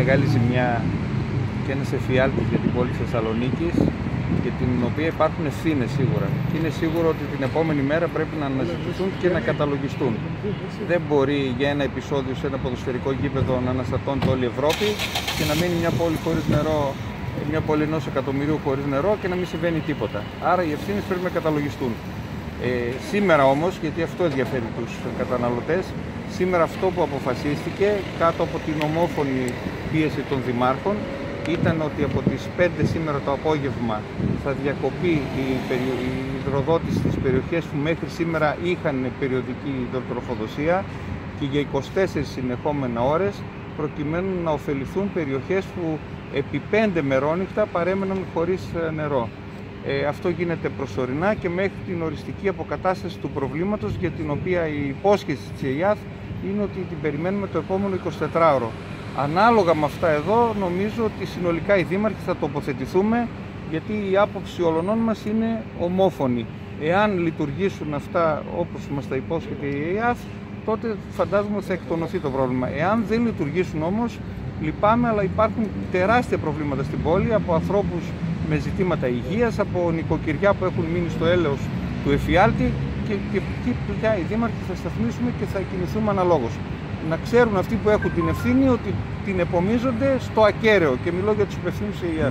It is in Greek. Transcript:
Μεγάλη ζημιά και ένας εφιάλτης για την πόλη της Θεσσαλονίκης για την οποία υπάρχουν ευθύνες σίγουρα. Και είναι σίγουρο ότι την επόμενη μέρα πρέπει να αναζητηθούν και να καταλογιστούν. Δεν μπορεί για ένα επεισόδιο σε ένα ποδοσφαιρικό γήπεδο να αναστατώνεται όλη η Ευρώπη και να μείνει μια πόλη χωρίς νερό, μια πόλη ενός εκατομμυρίου χωρίς νερό και να μην συμβαίνει τίποτα. Άρα οι ευθύνες πρέπει να καταλογιστούν. Ε, σήμερα όμως, γιατί αυτό ενδιαφέρει τους καταναλωτές, σήμερα αυτό που αποφασίστηκε κάτω από την ομόφωνη πίεση των δημάρχων ήταν ότι από τις 5 σήμερα το απόγευμα θα διακοπεί η, η υδροδότηση στις περιοχές που μέχρι σήμερα είχαν περιοδική υδροτροφοδοσία και για 24 συνεχόμενα ώρες προκειμένου να ωφεληθούν περιοχές που επί 5 μερόνυχτα παρέμεναν χωρίς ε, νερό. Ε, αυτό γίνεται προσωρινά και μέχρι την οριστική αποκατάσταση του προβλήματος για την οποία η υπόσχεση της ΕΙΑΘ είναι ότι την περιμένουμε το επόμενο 24ωρο. Ανάλογα με αυτά εδώ νομίζω ότι συνολικά οι δήμαρχοι θα τοποθετηθούμε γιατί η άποψη όλων μας είναι ομόφωνη. Εάν λειτουργήσουν αυτά όπως μας τα υπόσχεται η ΕΙΑΘ τότε φαντάζομαι θα εκτονωθεί το πρόβλημα. Εάν δεν λειτουργήσουν όμως λυπάμαι αλλά υπάρχουν τεράστια προβλήματα στην πόλη από ανθρώπους με ζητήματα υγείας, από νοικοκυριά που έχουν μείνει στο έλεος του εφιάλτη και, και τι πια οι δήμαρχοι θα σταθμίσουμε και θα κινηθούμε αναλόγως. Να ξέρουν αυτοί που έχουν την ευθύνη ότι την επομίζονται στο ακέραιο και μιλώ για τους υπευθύνους ΕΙΑ.